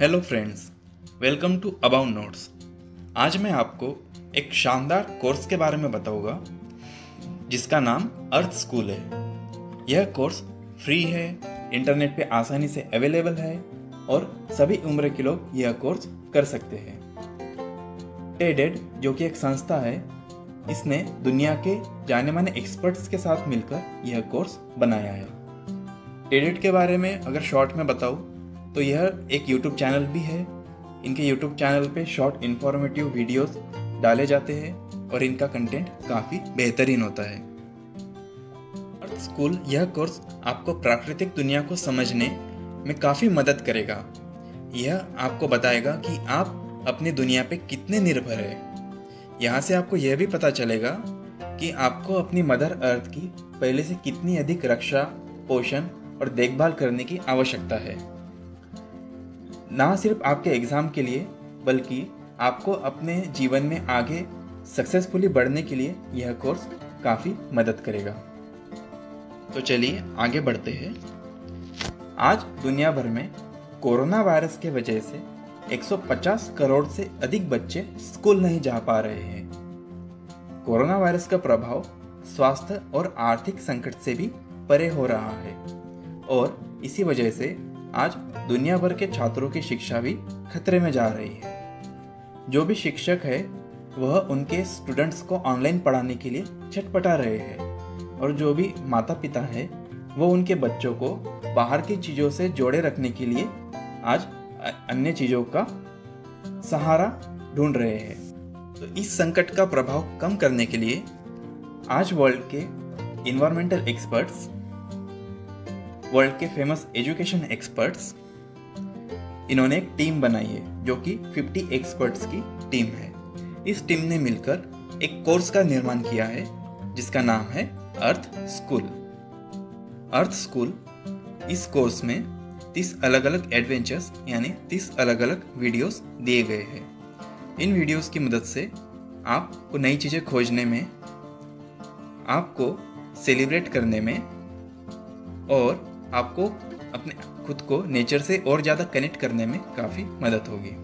Hello friends welcome to about notes आज मैं आपको एक शानदार कोर्स के बारे में बताऊँगा, जिसका नाम अर्थ स्कूल है। यह कोर्स फ्री है इंटरनेट पे आसानी से अवेलेबल है, और सभी उम्र के लोग यह कोर्स कर सकते हैं। टेडेड जो कि एक संस्था है, इसने दुनिया के जाने माने एक्सपर्ट्स के साथ मिलकर यह कोर्स बनाया है। टेडेड के बारे में अगर शॉर्ट में बताऊँ तो यह एक यूट्यूब चैनल भी है। इनके यूट्यूब चैनल पे शॉर्ट इन्फॉर्मेटिव वीडियोस डाले जाते हैं और इनका कंटेंट काफ़ी बेहतरीन होता है। अर्थ स्कूल यह कोर्स आपको प्राकृतिक दुनिया को समझने में काफ़ी मदद करेगा। यह आपको बताएगा कि आप अपनी दुनिया पे कितने निर्भर है। यहाँ से आपको यह भी पता चलेगा कि आपको अपनी मदर अर्थ की पहले से कितनी अधिक रक्षा, पोषण और देखभाल करने की आवश्यकता है। ना सिर्फ़ आपके एग्ज़ाम के लिए, बल्कि आपको अपने जीवन में आगे सक्सेसफुली बढ़ने के लिए यह कोर्स काफ़ी मदद करेगा। तो चलिए आगे बढ़ते हैं। आज दुनिया भर में कोरोना वायरस के वजह से 150 करोड़ से अधिक बच्चे स्कूल नहीं जा पा रहे हैं। कोरोना वायरस का प्रभाव स्वास्थ्य और आर्थिक संकट से भी परे हो रहा है और इसी वजह से आज दुनिया भर के छात्रों की शिक्षा भी खतरे में जा रही है। जो भी शिक्षक है, वह उनके स्टूडेंट्स को ऑनलाइन पढ़ाने के लिए छटपटा रहे हैं और जो भी माता पिता है, वो उनके बच्चों को बाहर की चीज़ों से जोड़े रखने के लिए आज अन्य चीज़ों का सहारा ढूंढ रहे हैं। तो इस संकट का प्रभाव कम करने के लिए आज वर्ल्ड के इन्वायरमेंटल एक्सपर्ट्स वर्ल्ड के फ़ेमस एजुकेशन एक्सपर्ट्स इन्होंने एक टीम बनाई है, जो कि 50 एक्सपर्ट्स की टीम है। इस टीम ने मिलकर एक कोर्स का निर्माण किया है, जिसका नाम है अर्थ स्कूल अर्थ स्कूल इस कोर्स में 30 अलग अलग एडवेंचर्स यानी 30 अलग अलग वीडियोस दिए गए हैं। इन वीडियोस की मदद से आपको नई चीज़ें खोजने में, आपको सेलिब्रेट करने में और आपको अपने खुद को नेचर से और ज़्यादा कनेक्ट करने में काफ़ी मदद होगी।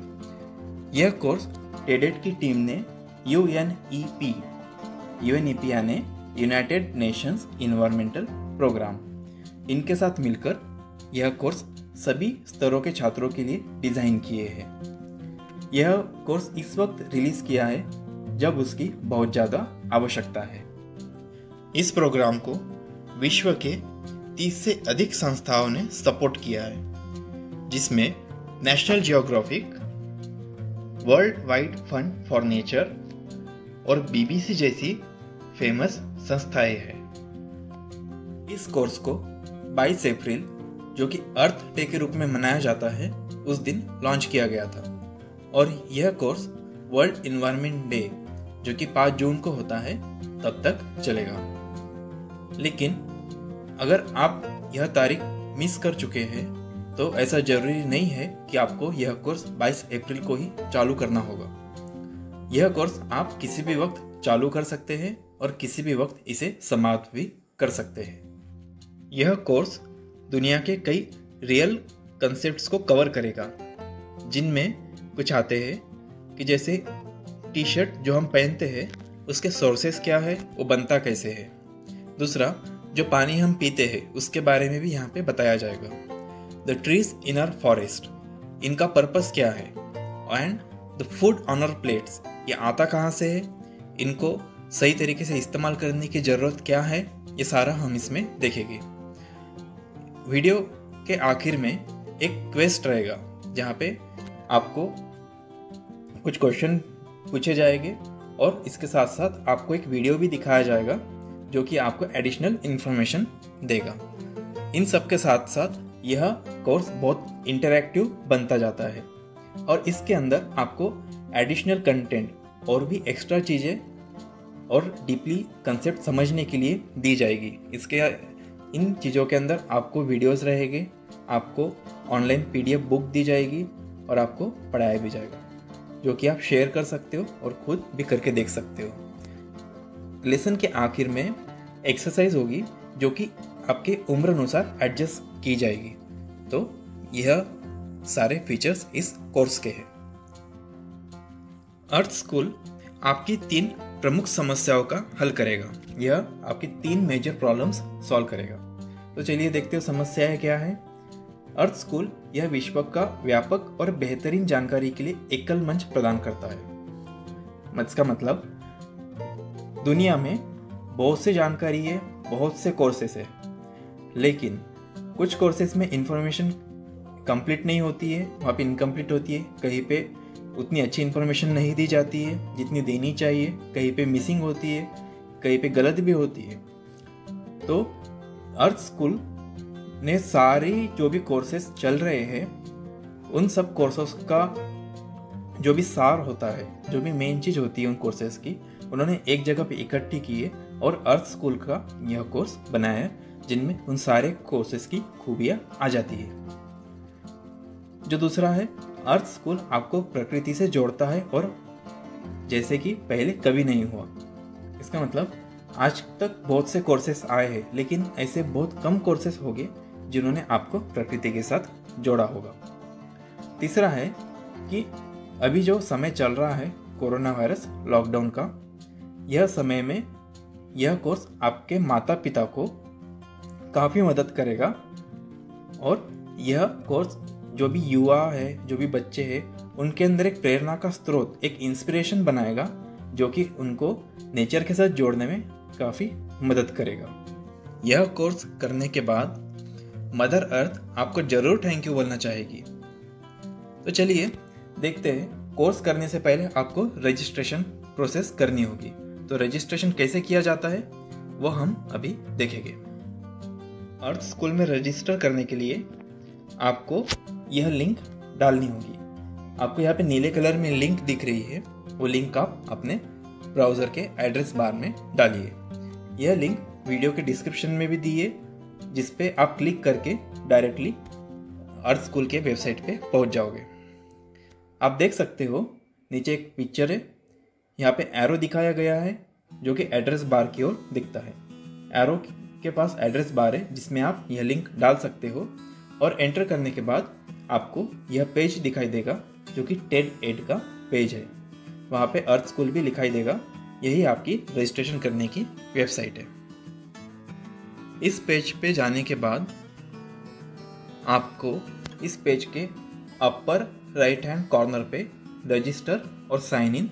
यह कोर्स टेडेड की टीम ने U N E P U N E P यानी यूनाइटेड नेशंस इन्वायरमेंटल प्रोग्राम इनके साथ मिलकर यह कोर्स सभी स्तरों के छात्रों के लिए डिज़ाइन किए हैं। यह कोर्स इस वक्त रिलीज़ किया है, जब उसकी बहुत ज़्यादा आवश्यकता है। इस प्रोग्राम को विश्व के 30 से अधिक संस्थाओं ने सपोर्ट किया है, जिसमें National Geographic World Wide Fund for Nature और बीबीसी जैसी फ़ेमस संस्थाएँ हैं। इस कोर्स को 22 अप्रैल, जो कि अर्थ डे के रूप में मनाया जाता है, उस दिन लॉन्च किया गया था। और यह कोर्स वर्ल्ड इन्वायरमेंट डे जो कि 5 जून को होता है, तब तक चलेगा। लेकिन अगर आप यह तारीख मिस कर चुके हैं तो ऐसा ज़रूरी नहीं है कि आपको यह कोर्स 22 अप्रैल को ही चालू करना होगा। यह कोर्स आप किसी भी वक्त चालू कर सकते हैं और किसी भी वक्त इसे समाप्त भी कर सकते हैं। यह कोर्स दुनिया के कई रियल कंसेप्ट्स को कवर करेगा, जिनमें कुछ आते हैं कि जैसे टी शर्ट जो हम पहनते हैं, उसके सोर्सेस क्या है, वो बनता कैसे है? दूसरा जो पानी हम पीते हैं, उसके बारे में भी यहाँ पे बताया जाएगा। The trees in our forest इनका पर्पस क्या है? And the food on our plates ये आता कहाँ से है? इनको सही तरीके से इस्तेमाल करने की ज़रूरत क्या है? ये सारा हम इसमें देखेंगे। वीडियो के आखिर में एक क्वेस्ट रहेगा, जहाँ पे आपको कुछ क्वेश्चन पूछे जाएँगे और इसके साथ साथ आपको एक वीडियो भी दिखाया जाएगा। जो कि आपको एडिशनल इन्फॉर्मेशन देगा। इन सब के साथ साथ यह कोर्स बहुत इंटरैक्टिव बनता जाता है और इसके अंदर आपको एडिशनल कंटेंट और भी एक्स्ट्रा चीज़ें और डीपली कंसेप्ट समझने के लिए दी जाएगी। इसके, इन चीज़ों के अंदर आपको वीडियोस रहेंगे, आपको ऑनलाइन पीडीएफ बुक दी जाएगी और आपको पढ़ाया भी जाएगा, जो कि आप शेयर कर सकते हो और खुद भी करके देख सकते हो। लेसन के आखिर में एक्सरसाइज होगी, जो कि आपके उम्र अनुसार एडजस्ट की जाएगी। तो यह सारे फीचर्स इस कोर्स के हैं। अर्थ स्कूल आपकी तीन प्रमुख समस्याओं का हल करेगा। यह आपकी तीन मेजर प्रॉब्लम्स सॉल्व करेगा। तो चलिए देखते हो समस्याएँ क्या है। अर्थ स्कूल यह विश्व का व्यापक और बेहतरीन जानकारी के लिए एकल मंच प्रदान करता है। इसका मतलब दुनिया में बहुत से जानकारी है, बहुत से कोर्सेस है, लेकिन कुछ कोर्सेस में इंफॉर्मेशन कंप्लीट नहीं होती है, वहाँ पे इनकम्प्लीट होती है, कहीं पे उतनी अच्छी इन्फॉर्मेशन नहीं दी जाती है, जितनी देनी चाहिए, कहीं पे मिसिंग होती है, कहीं पे गलत भी होती है। तो अर्थ स्कूल ने सारी जो भी कोर्सेस चल रहे हैं, उन सब कोर्सेस का जो भी सार होता है, जो भी मेन चीज़ होती है उन कोर्सेस की उन्होंने एक जगह पे इकट्ठी किए और अर्थ स्कूल का यह कोर्स बनाया, जिनमें उन सारे कोर्सेस की खूबियाँ आ जाती है। जो दूसरा है, अर्थ स्कूल आपको प्रकृति से जोड़ता है और जैसे कि पहले कभी नहीं हुआ। इसका मतलब आज तक बहुत से कोर्सेस आए हैं, लेकिन ऐसे बहुत कम कोर्सेस हो गए जिन्होंने आपको प्रकृति के साथ जोड़ा होगा। तीसरा है कि अभी जो समय चल रहा है, कोरोना वायरस लॉकडाउन का यह समय में यह कोर्स आपके माता पिता को काफ़ी मदद करेगा और यह कोर्स जो भी युवा है, जो भी बच्चे हैं, उनके अंदर एक प्रेरणा का स्रोत, एक इंस्पिरेशन बनाएगा जो कि उनको नेचर के साथ जोड़ने में काफ़ी मदद करेगा। यह कोर्स करने के बाद मदर अर्थ आपको ज़रूर थैंक यू बोलना चाहेगी। तो चलिए देखते हैं, कोर्स करने से पहले आपको रजिस्ट्रेशन प्रोसेस करनी होगी। तो रजिस्ट्रेशन कैसे किया जाता है, वो हम अभी देखेंगे। अर्थ स्कूल में रजिस्टर करने के लिए आपको यह लिंक डालनी होगी। आपको यहाँ पे नीले कलर में लिंक दिख रही है, वो लिंक आप अपने ब्राउज़र के एड्रेस बार में डालिए। यह लिंक वीडियो के डिस्क्रिप्शन में भी दी है, जिस पे आप क्लिक करके डायरेक्टली अर्थ स्कूल के वेबसाइट पे पहुँच जाओगे। आप देख सकते हो, नीचे एक पिक्चर है यहाँ पे एरो दिखाया गया है, जो कि एड्रेस बार की ओर दिखता है। एरो के पास एड्रेस बार है, जिसमें आप यह लिंक डाल सकते हो और एंटर करने के बाद आपको यह पेज दिखाई देगा, जो कि टेड एड का पेज है। वहाँ पे अर्थ स्कूल भी दिखाई देगा, यही आपकी रजिस्ट्रेशन करने की वेबसाइट है। इस पेज पे जाने के बाद आपको इस पेज के अपर राइट हैंड कॉर्नर पे रजिस्टर और साइन इन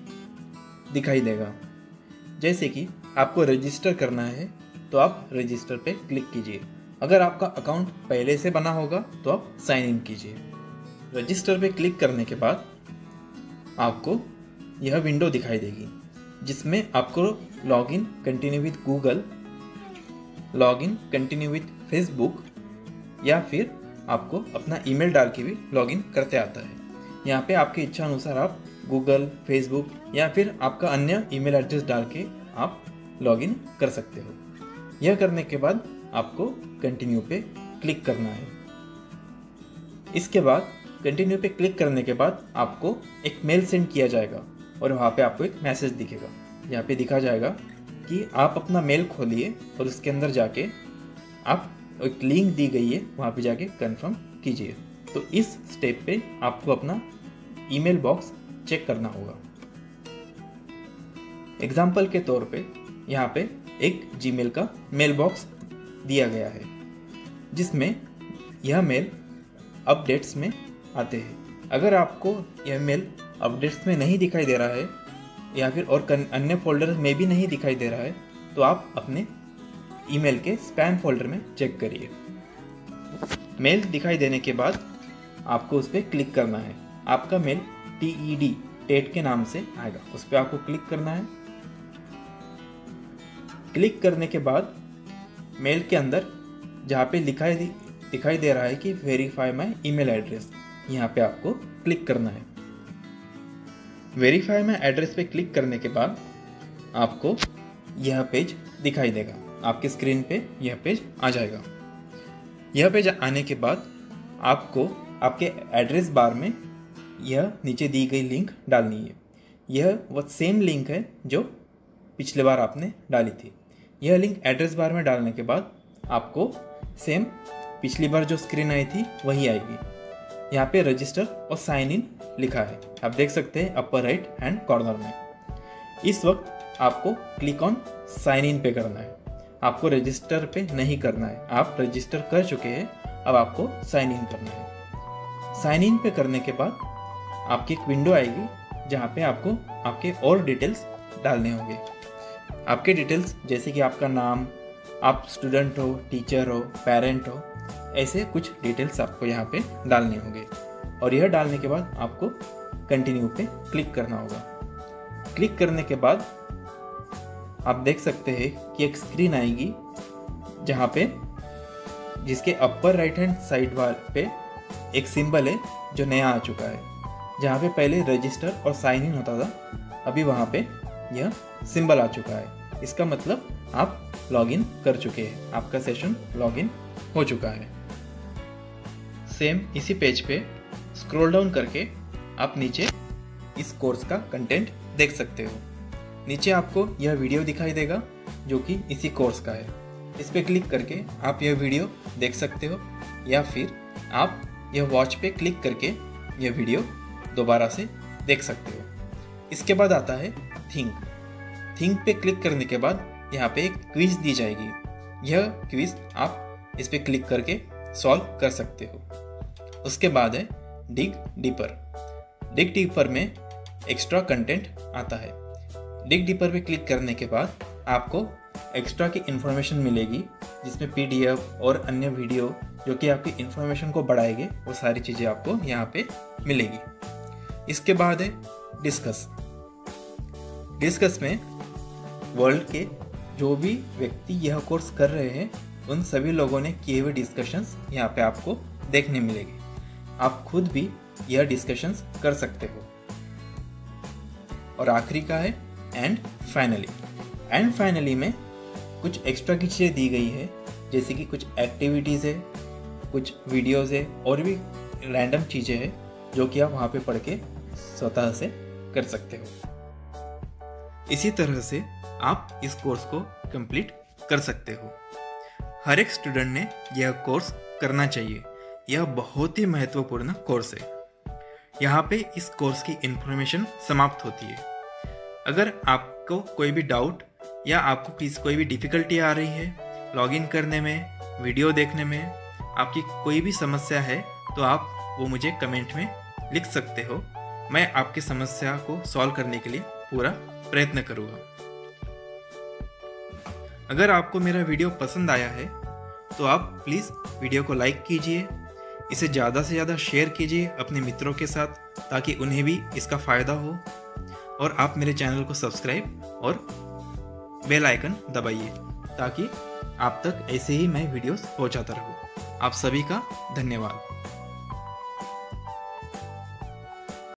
दिखाई देगा। जैसे कि आपको रजिस्टर करना है तो आप रजिस्टर पे क्लिक कीजिए। अगर आपका अकाउंट पहले से बना होगा तो आप साइन इन कीजिए। रजिस्टर पे क्लिक करने के बाद आपको यह विंडो दिखाई देगी, जिसमें आपको log in continue with Google log in continue with Facebook या फिर आपको अपना ईमेल डाल के भी लॉगिन करते आता है। यहाँ पे आपकी इच्छा अनुसार आप गूगल, फेसबुक या फिर आपका अन्य ईमेल एड्रेस डाल के आप लॉगिन कर सकते हो। यह करने के बाद आपको कंटिन्यू पे क्लिक करना है। इसके बाद कंटिन्यू पे क्लिक करने के बाद आपको एक मेल सेंड किया जाएगा और वहाँ पे आपको एक मैसेज दिखेगा। यहाँ पे दिखा जाएगा कि आप अपना मेल खोलिए और उसके अंदर जाके आप एक लिंक दी गई है, वहाँ पे जाके कंफर्म कीजिए। तो इस स्टेप पे आपको अपना ईमेल बॉक्स चेक करना होगा। एग्ज़ाम्पल के तौर पे यहाँ पे एक जीमेल का मेल बॉक्स दिया गया है, जिसमें यह मेल अपडेट्स में आते हैं। अगर आपको यह मेल अपडेट्स में नहीं दिखाई दे रहा है, या फिर और अन्य फोल्डर में भी नहीं दिखाई दे रहा है तो आप अपने ईमेल के स्पैम फोल्डर में चेक करिए। मेल दिखाई देने के बाद आपको उस पर क्लिक करना है। आपका mail T E D TET के नाम से आएगा। उस पर आपको क्लिक करना है। क्लिक करने के बाद मेल के अंदर जहाँ पे लिखा दिखाई दे रहा है कि वेरीफाई माई ईमेल एड्रेस यहाँ पे आपको क्लिक करना है। वेरीफाई माई एड्रेस पे क्लिक करने के बाद आपको यह पेज दिखाई देगा। आपके स्क्रीन पे यह पेज आ जाएगा। यह पेज आने के बाद आपको आपके एड्रेस बार में यह नीचे दी गई लिंक डालनी है। यह वह सेम लिंक है जो पिछले बार आपने डाली थी। यह लिंक एड्रेस बार में डालने के बाद आपको सेम पिछली बार जो स्क्रीन आई थी, वही आएगी। यहाँ पे रजिस्टर और साइन इन लिखा है। आप देख सकते हैं अपर राइट हैंड कॉर्नर में। इस वक्त आपको क्लिक ऑन साइन इन पे करना है। आपको रजिस्टर पे नहीं करना है। आप रजिस्टर कर चुके हैं, अब आपको साइन इन करना है। साइन इन पे करने के बाद आपकी एक विंडो आएगी, जहाँ पे आपको आपके और डिटेल्स डालने होंगे। आपके डिटेल्स जैसे कि आपका नाम, आप स्टूडेंट हो टीचर हो पेरेंट हो, ऐसे कुछ डिटेल्स आपको यहाँ पे डालने होंगे। और यह डालने के बाद आपको कंटिन्यू पे क्लिक करना होगा। क्लिक करने के बाद आप देख सकते हैं कि एक स्क्रीन आएगी, जहाँ पे जिसके अपर राइट हैंड साइड वाल पे एक सिंबल है जो नया आ चुका है। जहाँ पे पहले रजिस्टर और साइन इन होता था, अभी वहाँ पे यह सिंबल आ चुका है। इसका मतलब आप लॉगिन कर चुके हैं। आपका सेशन लॉगिन हो चुका है। सेम इसी पेज पे स्क्रॉल डाउन करके आप नीचे इस कोर्स का कंटेंट देख सकते हो। नीचे आपको यह वीडियो दिखाई देगा, जो कि इसी कोर्स का है। इस पर क्लिक करके आप यह वीडियो देख सकते हो, या फिर आप यह वॉच पे क्लिक करके यह वीडियो दोबारा से देख सकते हो। इसके बाद आता है थिंक थिंक पे क्लिक करने के बाद यहाँ पे एक क्विज दी जाएगी। यह क्विज आप इस पर क्लिक करके सॉल्व कर सकते हो। उसके बाद है डिग डीपर डिग डीपर में एक्स्ट्रा कंटेंट आता है। डिग डीपर पे क्लिक करने के बाद आपको एक्स्ट्रा की इन्फॉर्मेशन मिलेगी, जिसमें पीडीएफ और अन्य वीडियो जो कि आपकी इन्फॉर्मेशन को बढ़ाएँगे, वो सारी चीज़ें आपको यहाँ पे मिलेगी। इसके बाद है डिस्कस। डिस्कस में वर्ल्ड के जो भी व्यक्ति यह कोर्स कर रहे हैं, उन सभी लोगों ने किए हुए डिस्कशंस यहाँ पे आपको देखने मिलेंगे। आप खुद भी यह डिस्कशंस कर सकते हो। और आखिरी का है एंड फाइनली एंड फाइनली में कुछ एक्स्ट्रा की चीज़ें दी गई है, जैसे कि कुछ एक्टिविटीज़ है, कुछ वीडियोज़ है, और भी रैंडम चीज़ें हैं जो कि आप वहाँ पे पढ़ के स्वतः से कर सकते हो। इसी तरह से आप इस कोर्स को कंप्लीट कर सकते हो। हर एक स्टूडेंट ने यह कोर्स करना चाहिए। यह बहुत ही महत्वपूर्ण कोर्स है। यहाँ पे इस कोर्स की इंफॉर्मेशन समाप्त होती है। अगर आपको कोई भी डाउट या आपको किसी, कोई भी डिफ़िकल्टी आ रही है लॉगिन करने में वीडियो देखने में, आपकी कोई भी समस्या है तो आप वो मुझे कमेंट में लिख सकते हो। मैं आपकी समस्या को सॉल्व करने के लिए पूरा प्रयत्न करूँगा। अगर आपको मेरा वीडियो पसंद आया है तो आप प्लीज़ वीडियो को लाइक कीजिए, इसे ज़्यादा से ज़्यादा शेयर कीजिए अपने मित्रों के साथ, ताकि उन्हें भी इसका फ़ायदा हो। और आप मेरे चैनल को सब्सक्राइब और बेल आइकन दबाइए, ताकि आप तक ऐसे ही मैं वीडियोस पहुंचाता रहूँ। आप सभी का धन्यवाद।